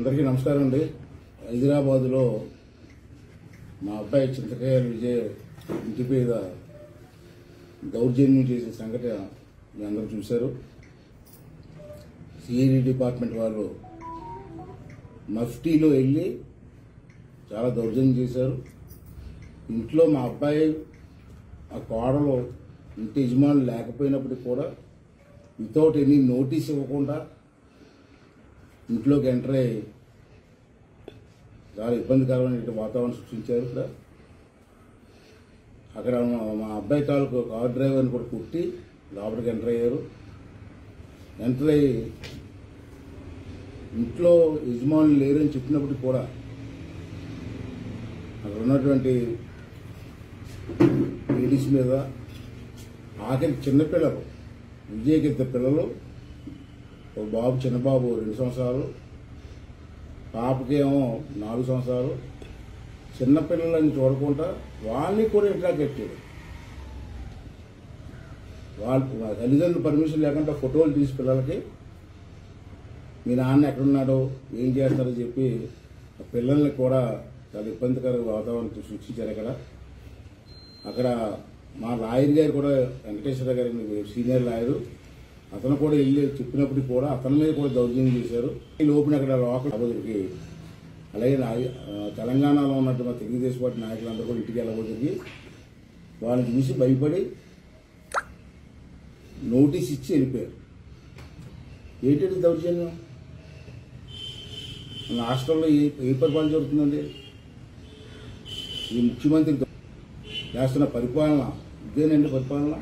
అందరికీ నమస్కారం అండి. హైదరాబాదులో మా అబ్బాయి చింతకాయ విజయ్ ఇంటి మీద దౌర్జన్యం చేసే సంఘటన మీ అందరూ చూశారు. సిఐడి డిపార్ట్మెంట్ వాళ్ళు మఫ్టీలో వెళ్ళి చాలా దౌర్జన్యం చేశారు. ఇంట్లో మా అబ్బాయి ఆ కోడలో ఇంటి యజమానులు లేకపోయినప్పటికీ కూడా వితౌట్ ఎనీ నోటీస్ ఇవ్వకుండా ఇంట్లోకి ఎంటర్ అయ్యి చాలా ఇబ్బందికరమైన వాతావరణం సృష్టించారు ఇక్కడ. అక్కడ మా- అబ్బాయి తాలూకు కార్ డ్రైవర్ని కూడా కుట్టి లోపలికి ఎంటర్ అయ్యారు. ఎంటర్ అయ్యి ఇంట్లో యజమానులు లేరని చెప్పినప్పటికీ కూడా అక్కడ ఉన్నటువంటి లేడీస్ మీద ఆఖరి చిన్నపిల్లలు విజయ్కి ఇద్దరు పిల్లలు ఒక బాబు చిన్న బాబు రెండు సంవత్సరాలు. పాపకేమో నాలుగు సంవత్సరాలు. చిన్నపిల్లలని చూడకుండా వాళ్ళని కూడా ఇంట్లో కట్టాడు వాళ్ళ తల్లిదండ్రులు పర్మిషన్ లేకుండా ఫోటోలు తీసి పిల్లలకి మీ నాన్న ఎక్కడున్నాడో? ఏం చేస్తారో చెప్పి పిల్లల్ని కూడా చాలా ఇబ్బందికర వాతావరణం సృష్టించారు అక్కడ. అక్కడ మా లాయర్ గారు కూడా వెంకటేశ్వర గారి సీనియర్ లాయరు. అతను కూడా వెళ్ళి చెప్పినప్పుడు కూడా అతని మీద కూడా దౌర్జన్యం చేశారు. ఈ లోపల అక్కడ లోకల్ అబోదరికి అలాగే తెలంగాణలో ఉన్నటువంటి తెలుగుదేశం పార్టీ నాయకులందరూ కూడా ఇంటికి వెళ్ళబోతుంది వాళ్ళని చూసి భయపడి నోటీస్ ఇచ్చి వెళ్ళిపోయారు. ఏంటంటే దౌర్జన్యం? మన రాష్ట్రంలో ఏ ఏ పరిపాలన జరుగుతుందండి? ఈ ముఖ్యమంత్రి చేస్తున్న పరిపాలన ఇదేనండి పరిపాలన?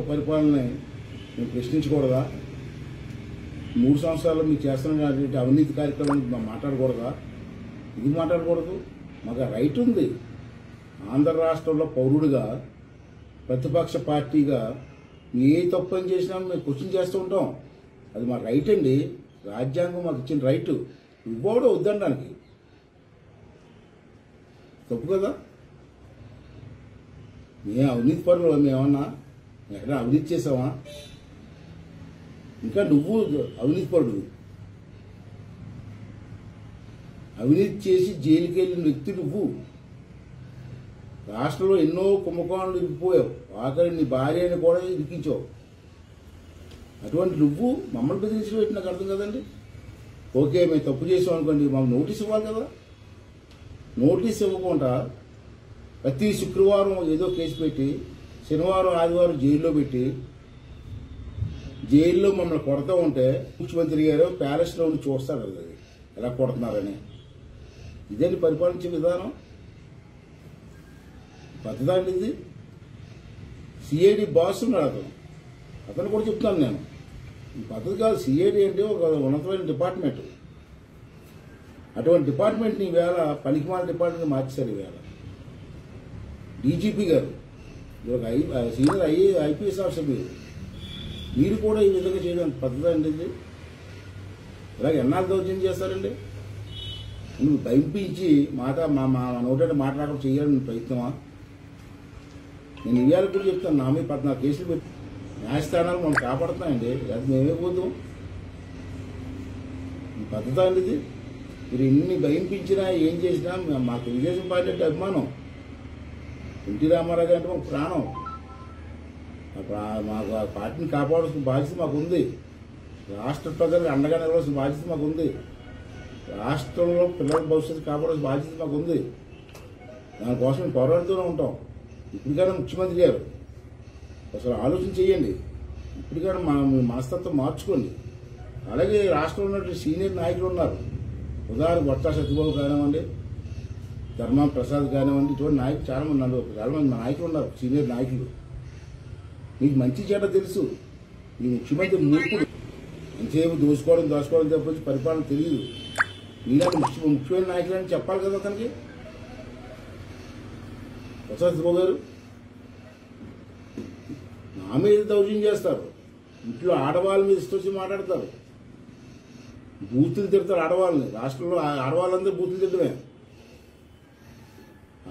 పరిపాలనని మేము ప్రశ్నించకూడదా? మూడు సంవత్సరాలు మీరు చేస్తున్నటువంటి అవినీతి కార్యక్రమం మనం మాట్లాడకూడదా? ఇది మాట్లాడకూడదు. మాకు రైట్ ఉంది. ఆంధ్ర రాష్ట్రంలో పౌరుడిగా ప్రతిపక్ష పార్టీగా ఏ తప్పు చేసినా మేము క్వశ్చన్ చేస్తూ ఉంటాం. అది మా రైట్ అండి. రాజ్యాంగం మాకు ఇచ్చిన రైట్. ఇవ్వడం వద్దనడానికి. తప్పు కదా? మేము అవినీతి పనులు మేమన్నా ఎక్కడ అవినీతి చేసావా? ఇంకా నువ్వు అవినీతి పడు అవినీతి చేసి జైలుకి వెళ్ళిన వ్యక్తి నువ్వు. రాష్ట్రంలో ఎన్నో కుంభకోణాలు ఇరికిపోయావు ఆఖరి నీ భార్యని కూడా ఇరికించావు. అటువంటి నువ్వు మమ్మల్ని బెదిరించి పెట్టి నాకు అర్థం కదండి. ఓకే మేము తప్పు చేసాం అనుకోండి. మాకు నోటీస్ ఇవ్వాలి కదా. నోటీస్ ఇవ్వకుండా ప్రతి శుక్రవారం ఏదో కేసు పెట్టి శనివారం ఆదివారం జైల్లో పెట్టి జైల్లో మమ్మల్ని కొడతా ఉంటే ముఖ్యమంత్రి గారు ప్యాలెస్లో ఉండి చూస్తారు అది. ఎలా కొడుతున్నారని. ఇదేంటి పరిపాలించే విధానం? పద్ధతి అండి ఇది. సిఐడి బాస్ ఉన్నాడు అతను. అతను కూడా చెప్తాను నేను. ఈ పద్ధతి కాదు సిఐడి అంటే ఒక ఉన్నతమైన డిపార్ట్మెంట్. అటువంటి డిపార్ట్మెంట్ని ఈవేళ పనికిమాల డిపార్ట్మెంట్ మార్చేశారు ఈవేళ. డీజీపీ గారు. మీరు ఒక I senior I IPS officer మీరు. మీరు కూడా ఈ విధంగా చేయడం పద్ధతి అండి ఇది. ఇలాగ ఎన్నాళ్ళు దౌర్జన్యం చేస్తారండి? నువ్వు భయంపించి మాట మా మా నోటే మాట్లాడడం చేయాలని ప్రయత్నమా? నేను ఇవ్వాలి కూడా చెప్తాను నా మీద పద్నాలుగు కేసులు పెట్టి న్యాయస్థానాలు మనం కాపాడుతున్నాయండి. అది మేమే పోతాం. పద్ధతి అండి ఇది. మీరు ఎన్ని భయంపించినా ఏం చేసినా మాకు విదేశం తెలుగుదేశం పార్టీ అంటే అభిమానం. ఎన్టీ రామారావు గారు అంటే మాకు ప్రాణం. ప్రా- మాకు ఆ పార్టీని కాపాడాల్సిన బాధ్యత మాకు ఉంది రాష్ట్ర ప్రజలకు అండగా నిలవాల్సిన బాధ్యత మాకు ఉంది రాష్ట్రంలో పిల్లల భవిష్యత్తు కాపాడాల్సిన బాధ్యత మాకు ఉంది దానికోసం పోరాడుతూనే ఉంటాం. ఇప్పటికైనా ముఖ్యమంత్రి గారు. అసలు ఆలోచన చేయండి. ఇప్పటికైనా మా మీ మనస్తత్వం మార్చుకోండి. అలాగే రాష్ట్రంలో ఉన్నటువంటి సీనియర్ నాయకులు ఉన్నారు. ఉదాహరణ బొత్స సత్యబాబు కానివ్వండి ధర్మా ప్రసాద్ కానివ్వండి ఇటువంటి నాయకులు చాలా మంది నలుగురు చాలా మంది నాయకులు ఉన్నారు సీనియర్ నాయకులు. మీకు మంచి చెడ్డ తెలుసు. ఈ ముఖ్యమంత్రి మూర్ఖుడు ఎంతసేపు దోసుకోవడం దోసుకోవడం తప్పించి పరిపాలన తెలియదు. మీలాంటి ముఖ్య ముఖ్యమైన అని చెప్పాలి కదా అతనికి? ప్రసాద్ బాబు గారు నా మీద దౌర్జన్యం చేస్తారు. ఇంట్లో ఆడవాళ్ళ మీద ఇష్టం వచ్చి మాట్లాడతారు. బూతులు తిడతారు ఆడవాళ్ళని. రాష్ట్రంలో ఆడవాళ్ళందరూ బూతులు తిట్టమే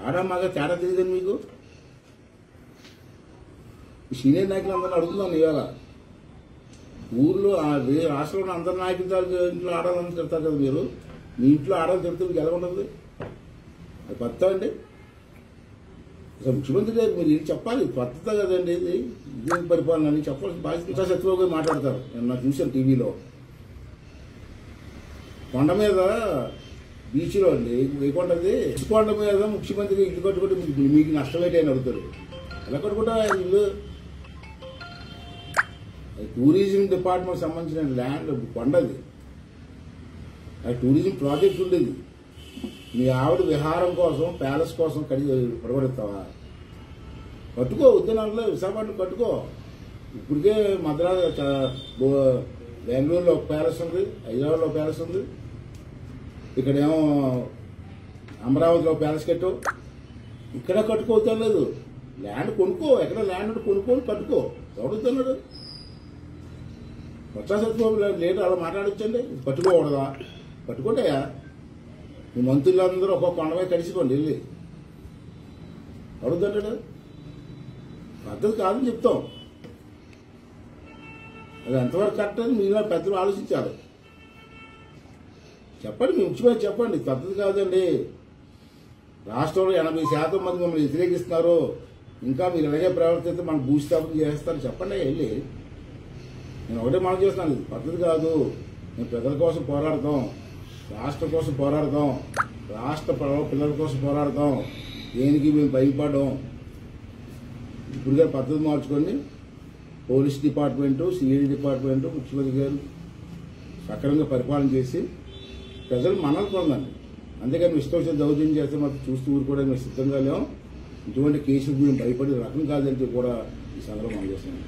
ఆడ మగ తేడా తెలియదు మీకు? ఈ సీనియర్ నాయకులందరినీ అడుగుతున్నాను ఇవాళ. ఊర్లో వేరే రాష్ట్రంలో అందరి నాయకులు ఇంట్లో ఆడాలని తిడతారు కదా మీరు? మీ ఇంట్లో ఆడాలని తిడితే మీకు ఎలా ఉంటుంది అది కొత్త అండి. అసలు ముఖ్యమంత్రి గారు మీరు ఇది చెప్పాలి? కొత్త కదండి ఇది. ఇదేం పరిపాలన అని చెప్పాల్సిన బాధ్యత సత్యబాబు గారు మాట్లాడతారు. నేను నాకు చూశాను టీవీలో. కొండ మీద బీచ్లో అండి వేయకొండది కొండ మీద ముఖ్యమంత్రి ఇల్లు కట్టుకుంటే మీకు మీకు నష్టమేంటి అని అడుగుతారు. ఎలా కట్టుకుంటా ఇల్లు? అది టూరిజం డిపార్ట్మెంట్ సంబంధించిన ల్యాండ్ కొండది. అది టూరిజం ప్రాజెక్ట్ ఉండేది. మీ ఆవిడ విహారం కోసం ప్యాలెస్ కోసం కలిగి పడగొడతావా? కట్టుకో ఉద్యానంలో విశాఖపట్నం కట్టుకో. ఇప్పటికే మద్రాసు బెంగళూరులో ఒక ప్యాలెస్ ఉంది హైదరాబాద్లో ఒక ప్యాలెస్ ఉంది. ఇక్కడేమో అమరావతిలో ప్యాలెస్ కట్టు. ఇక్కడ కట్టుకోవద్దాం లేదు. ల్యాండ్ కొనుక్కో ఎక్కడ ల్యాండ్ ఉంటే కొనుక్కొని కట్టుకో ఎవడుతున్నాడు కొత్త సత్యబాబు లేదు అలా మాట్లాడొచ్చండి. కట్టుకోకూడదా కట్టుకుంటాయా మీ మంత్రులందరూ ఒక్కొక్క కొండపై కలిసిపోండి వెళ్ళి. అడుగుతాడు పద్ధతి కాదని చెప్తాం. అది ఎంతవరకు కరెక్ట్ అని పెద్దలు ఆలోచించాలి. చెప్పండి మీ ముఖ్యమంత్రి చెప్పండి పద్ధతి కాదండి. రాష్ట్రంలో ఎనభై శాతం మంది మమ్మల్ని వ్యతిరేకిస్తున్నారు. ఇంకా మీరు ఇలాగే ప్రవర్తిస్తే మనం భూస్థాపన చేస్తారు. చెప్పండి వెళ్ళి నేను ఒకటే మనం చేస్తున్నాను ఇది పద్ధతి కాదు. మేము ప్రజల కోసం పోరాడతాం రాష్ట్రం కోసం పోరాడతాం రాష్ట్ర పిల్లల కోసం పోరాడతాం. దేనికి మేము భయపడడం? ఇప్పుడుగా పద్ధతి మార్చుకొని పోలీస్ డిపార్ట్మెంటు సిఐడి డిపార్ట్మెంటు ముఖ్యమంత్రి గారు సక్రమంగా పరిపాలన చేసి ప్రజలు మనల్ని పొందండి అంతేగాని ఇష్టం దౌర్జన్యం చేస్తే మాకు చూస్తూ ఊరుకోవడానికి మేము సిద్ధంగా లేము. ఇటువంటి కేసులు మేము భయపడే రకం కాదంటే కూడా ఈ సందర్భం అందజేస్తున్నాం